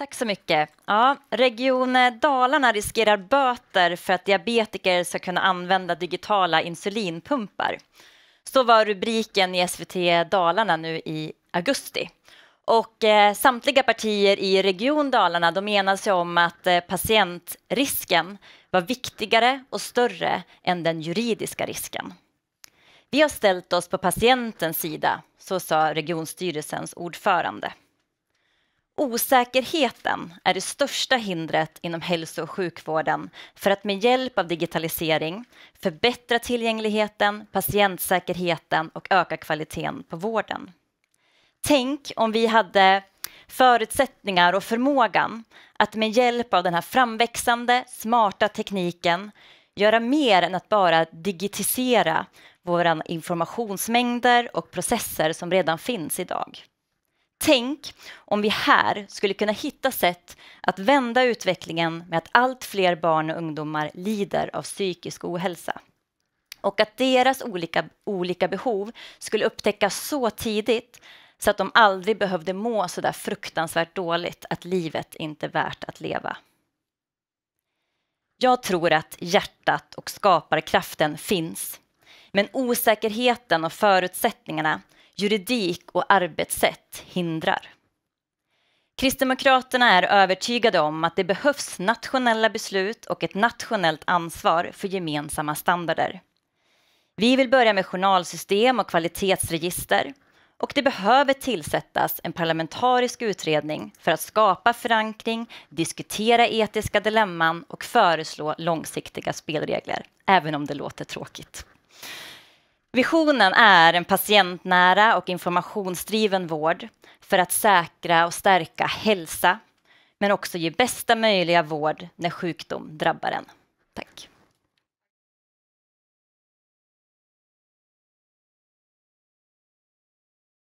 Tack så mycket. Ja, Region Dalarna riskerar böter för att diabetiker ska kunna använda digitala insulinpumpar. Så var rubriken i SVT Dalarna nu i augusti. Och eh, samtliga partier i Region Dalarna de enade om att eh, patientrisken var viktigare och större än den juridiska risken. Vi har ställt oss på patientens sida, så sa regionstyrelsens ordförande. Osäkerheten är det största hindret inom hälso och sjukvården för att med hjälp av digitalisering förbättra tillgängligheten, patientsäkerheten och öka kvaliteten på vården. Tänk om vi hade förutsättningar och förmågan att med hjälp av den här framväxande smarta tekniken göra mer än att bara digitisera våra informationsmängder och processer som redan finns idag. Tänk om vi här skulle kunna hitta sätt att vända utvecklingen med att allt fler barn och ungdomar lider av psykisk ohälsa och att deras olika, olika behov skulle upptäckas så tidigt så att de aldrig behövde må så där fruktansvärt dåligt att livet inte är värt att leva. Jag tror att hjärtat och skaparkraften finns, men osäkerheten och förutsättningarna juridik och arbetssätt hindrar. Kristdemokraterna är övertygade om att det behövs nationella beslut och ett nationellt ansvar för gemensamma standarder. Vi vill börja med journalsystem och kvalitetsregister och det behöver tillsättas en parlamentarisk utredning för att skapa förankring, diskutera etiska dilemman och föreslå långsiktiga spelregler, även om det låter tråkigt. Visionen är en patientnära och informationsdriven vård för att säkra och stärka hälsa, men också ge bästa möjliga vård när sjukdom drabbar en. Tack.